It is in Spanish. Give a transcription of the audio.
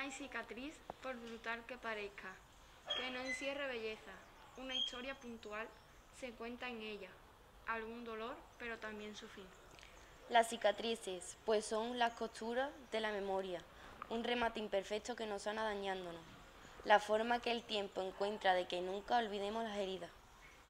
hay cicatriz, por brutal que parezca, que no encierre belleza. Una historia puntual se cuenta en ella, algún dolor, pero también su fin. Las cicatrices, pues son las costuras de la memoria, un remate imperfecto que nos sana dañándonos, la forma que el tiempo encuentra de que nunca olvidemos las heridas.